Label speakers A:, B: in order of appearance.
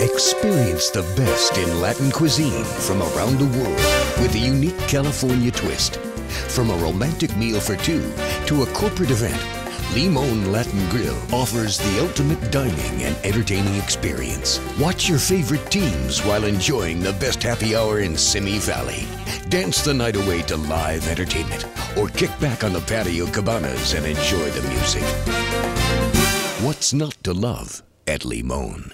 A: Experience the best in Latin cuisine from around the world with a unique California twist. From a romantic meal for two to a corporate event, Limon Latin Grill offers the ultimate dining and entertaining experience. Watch your favorite teams while enjoying the best happy hour in Simi Valley. Dance the night away to live entertainment or kick back on the patio cabanas and enjoy the music. What's not to love at Limon?